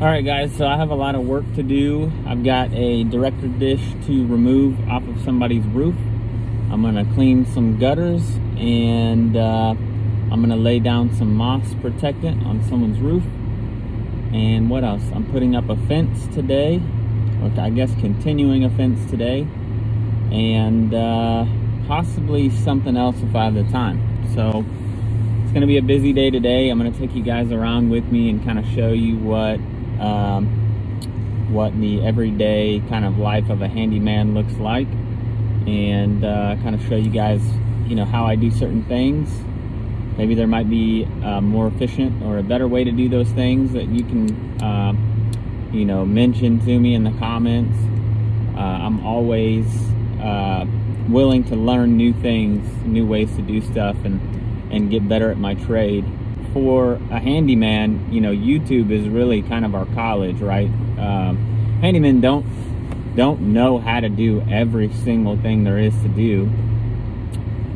All right, guys, so I have a lot of work to do. I've got a DirecTV dish to remove off of somebody's roof. I'm gonna clean some gutters and uh, I'm gonna lay down some moss protectant on someone's roof. And what else? I'm putting up a fence today, or I guess continuing a fence today, and uh, possibly something else if I have the time. So it's gonna be a busy day today. I'm gonna take you guys around with me and kind of show you what um, what the everyday kind of life of a handyman looks like. And uh, kind of show you guys you know how I do certain things. Maybe there might be a more efficient or a better way to do those things that you can uh, you know mention to me in the comments. Uh, I'm always uh, willing to learn new things new ways to do stuff and and get better at my trade for a handyman, you know, YouTube is really kind of our college, right? Um, handymen don't don't know how to do every single thing there is to do,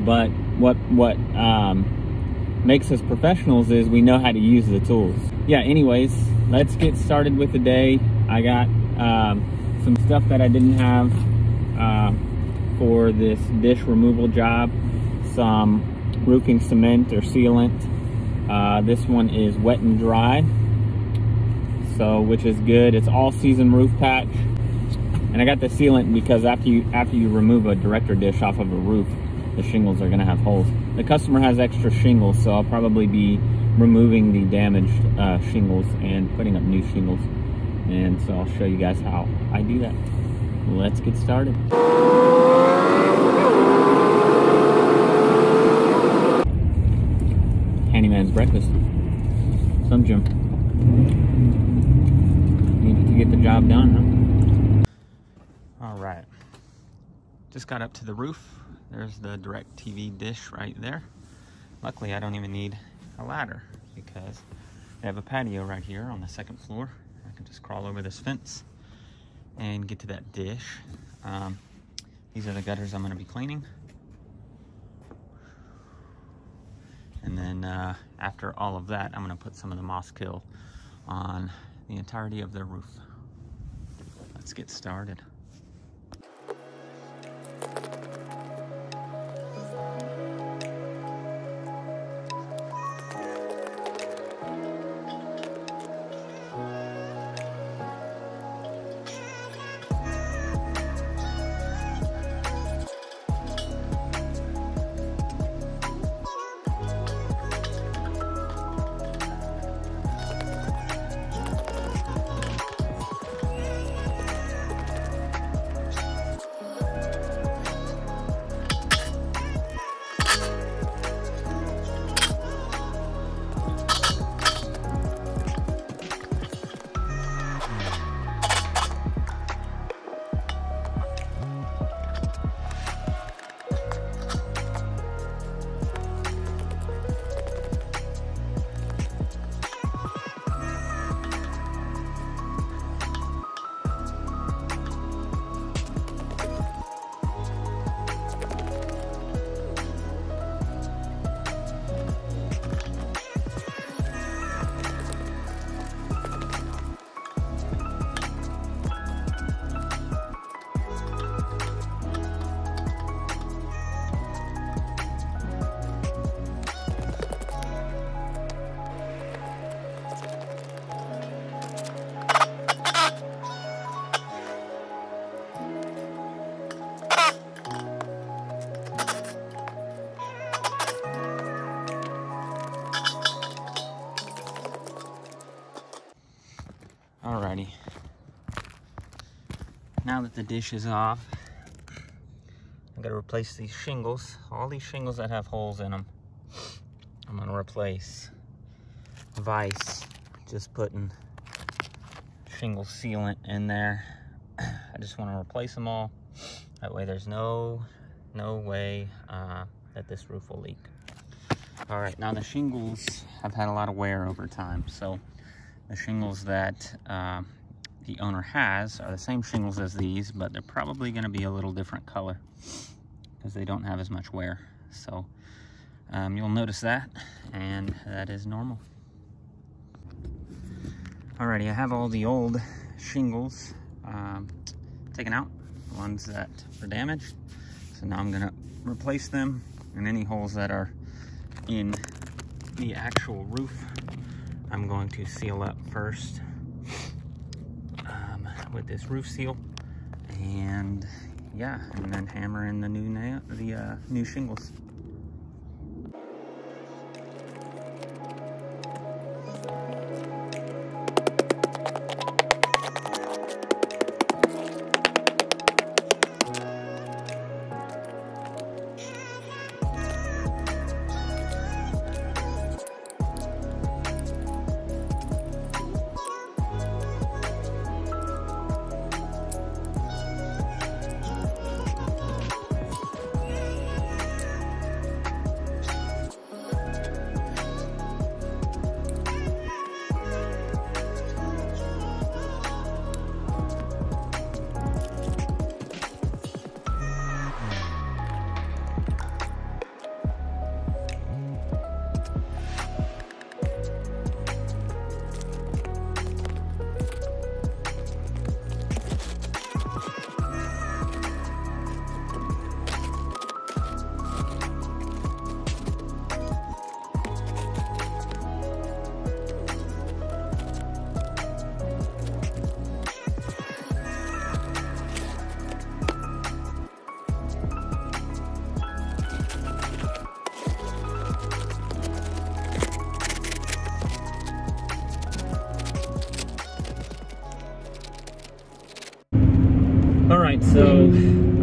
but what what um, makes us professionals is we know how to use the tools. Yeah. Anyways, let's get started with the day. I got um, some stuff that I didn't have uh, for this dish removal job. Some roofing cement or sealant uh, this one is wet and dry, so which is good. It's all season roof patch, and I got the sealant because after you after you remove a DirecTV dish off of a roof, the shingles are gonna have holes. The customer has extra shingles, so I'll probably be removing the damaged uh, shingles and putting up new shingles. And so I'll show you guys how I do that. Let's get started. Breakfast. Some Jim. Need to get the job done, huh? All right. Just got up to the roof. There's the DirecTV dish right there. Luckily, I don't even need a ladder because I have a patio right here on the second floor. I can just crawl over this fence and get to that dish. Um, these are the gutters I'm gonna be cleaning. And then uh, after all of that, I'm gonna put some of the moss kill on the entirety of the roof. Let's get started. Alrighty. Now that the dish is off, I gotta replace these shingles. All these shingles that have holes in them, I'm gonna replace. Vice, just putting shingle sealant in there. I just wanna replace them all. That way there's no, no way uh, that this roof will leak. All right, now the shingles have had a lot of wear over time, so the shingles that uh, the owner has are the same shingles as these, but they're probably going to be a little different color because they don't have as much wear. So um, you'll notice that, and that is normal. Alrighty, I have all the old shingles um, taken out, the ones that are damaged. So now I'm gonna replace them and any holes that are in the actual roof, I'm going to seal up first um, with this roof seal. And yeah, and then hammer in the new the uh, new shingles.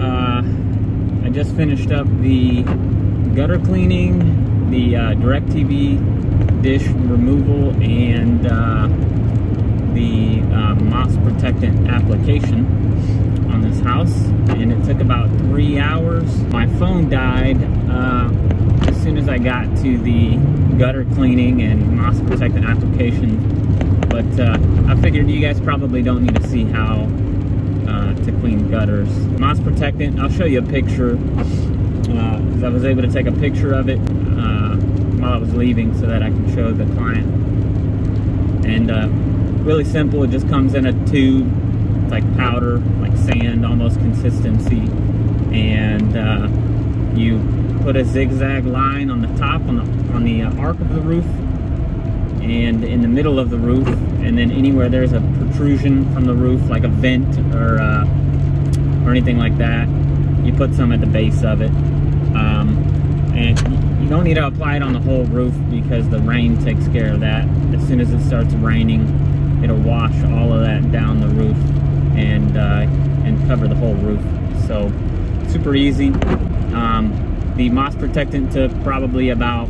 Uh, I just finished up the gutter cleaning, the uh, DirecTV dish removal, and uh, the uh, moss protectant application on this house. And it took about three hours. My phone died uh, as soon as I got to the gutter cleaning and moss protectant application. But uh, I figured you guys probably don't need to see how uh, to clean gutters. Moss protectant, I'll show you a picture. Uh, I was able to take a picture of it uh, while I was leaving so that I can show the client. And uh, really simple, it just comes in a tube, it's like powder, like sand almost consistency. And uh, you put a zigzag line on the top, on the, on the uh, arc of the roof, and in the middle of the roof, and then anywhere there's a protrusion from the roof, like a vent or uh, or anything like that, you put some at the base of it. Um, and you don't need to apply it on the whole roof because the rain takes care of that. As soon as it starts raining, it'll wash all of that down the roof and uh, and cover the whole roof. So super easy. Um, the moss protectant took probably about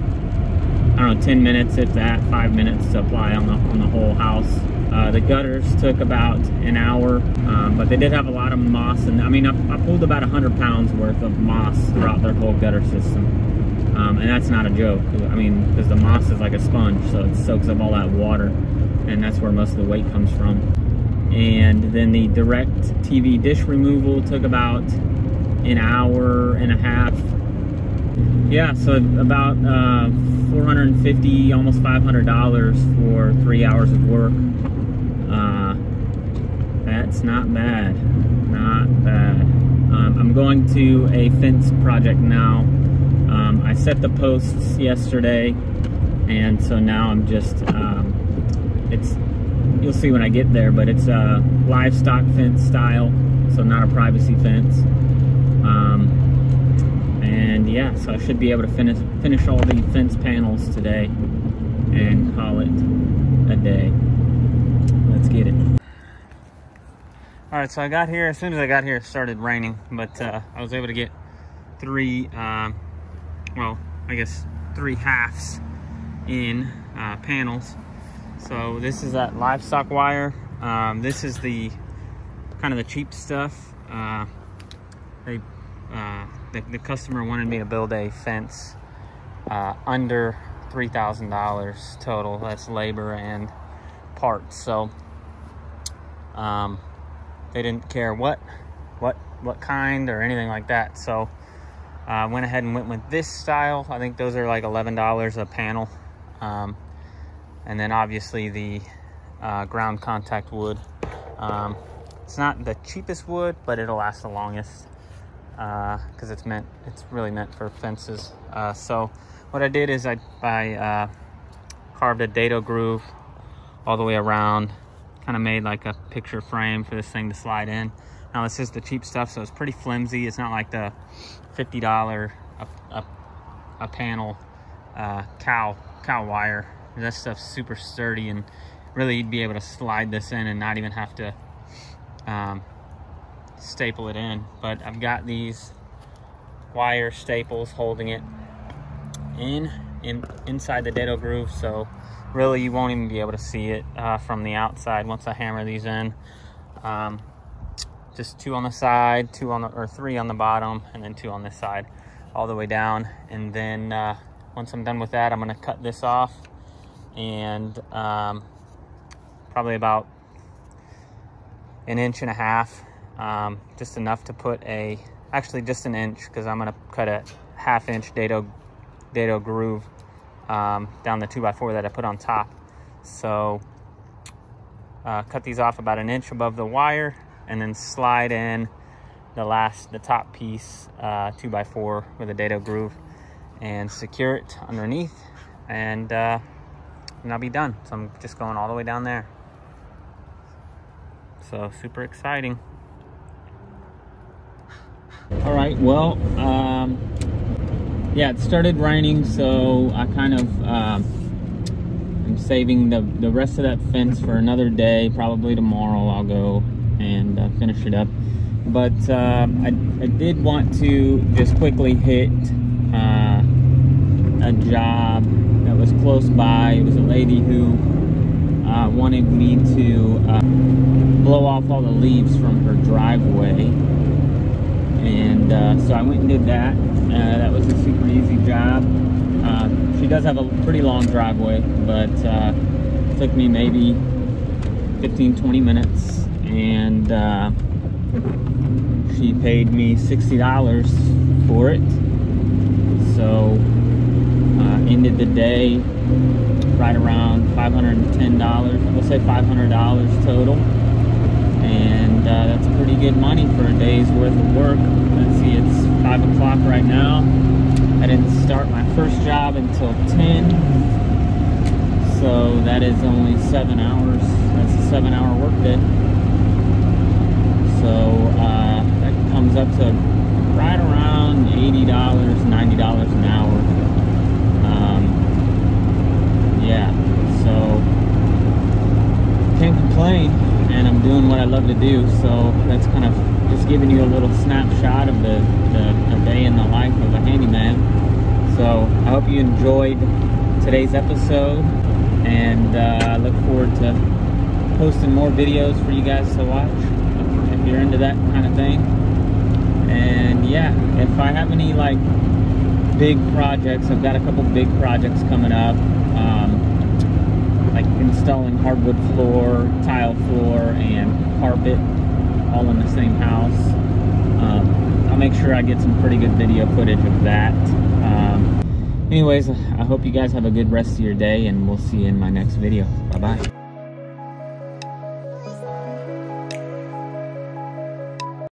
don't know, 10 minutes, if that, five minutes to apply on the, on the whole house. Uh, the gutters took about an hour, um, but they did have a lot of moss. And I mean, I, I pulled about 100 pounds worth of moss throughout their whole gutter system. Um, and that's not a joke. I mean, because the moss is like a sponge, so it soaks up all that water. And that's where most of the weight comes from. And then the direct TV dish removal took about an hour and a half yeah, so about uh, 450 almost $500 for three hours of work. Uh, that's not bad. Not bad. Um, I'm going to a fence project now. Um, I set the posts yesterday, and so now I'm just, um, it's, you'll see when I get there, but it's a livestock fence style, so not a privacy fence. Um, and yeah, so I should be able to finish finish all the fence panels today and call it a day. Let's get it. All right, so I got here, as soon as I got here, it started raining, but uh, I was able to get three, uh, well, I guess three halves in uh, panels. So this is that livestock wire. Um, this is the kind of the cheap stuff. Uh, they uh, the, the, customer wanted me to build a fence uh, under $3,000 total. That's labor and parts. So um, they didn't care what, what, what kind or anything like that. So I uh, went ahead and went with this style. I think those are like $11 a panel. Um, and then obviously the uh, ground contact wood. Um, it's not the cheapest wood, but it'll last the longest because uh, it's meant, it's really meant for fences. Uh, so what I did is I, I uh, carved a dado groove all the way around, kind of made like a picture frame for this thing to slide in. Now this is the cheap stuff, so it's pretty flimsy. It's not like the $50 a, a, a panel uh, cow cow wire. That stuff's super sturdy and really you'd be able to slide this in and not even have to um, staple it in. But I've got these wire staples holding it in, in inside the dado groove, so really you won't even be able to see it uh, from the outside once I hammer these in. Um, just two on the side, two on the, or three on the bottom, and then two on this side, all the way down. And then uh, once I'm done with that, I'm gonna cut this off and um, probably about an inch and a half, um, just enough to put a, actually just an inch, because I'm gonna cut a half inch dado, dado groove um, down the 2x4 that I put on top. So uh, cut these off about an inch above the wire and then slide in the last, the top piece, uh, 2x4 with a dado groove and secure it underneath and, uh, and I'll be done. So I'm just going all the way down there. So super exciting. All right, well, um, yeah, it started raining, so I kind of um, I'm saving the, the rest of that fence for another day. Probably tomorrow I'll go and uh, finish it up. But uh, I, I, did want to just quickly hit uh, a job that was close by. It was a lady who uh, wanted me to uh, blow off all the leaves from her driveway. And uh, so I went and did that. Uh, that was a super easy job. Uh, she does have a pretty long driveway, but uh, it took me maybe 15, 20 minutes. And uh, she paid me $60 for it. So uh, ended the day right around $510. We'll say $500 total. And uh, that's pretty good money for a day's worth of work. Let's see, it's 5 o'clock right now. I didn't start my first job until 10. So that is only 7 hours. That's a 7 hour workday. So uh, that comes up to right around $80, $90 an hour. Um, yeah, so can't complain and I'm doing what I love to do. So that's kind of just giving you a little snapshot of the, the, day in the life of a handyman. So I hope you enjoyed today's episode and uh, I look forward to posting more videos for you guys to watch if you're into that kind of thing. And yeah, if I have any like big projects, I've got a couple big projects coming up. Installing hardwood floor, tile floor, and carpet all in the same house. Um, I'll make sure I get some pretty good video footage of that. Um, anyways, I hope you guys have a good rest of your day, and we'll see you in my next video. Bye-bye.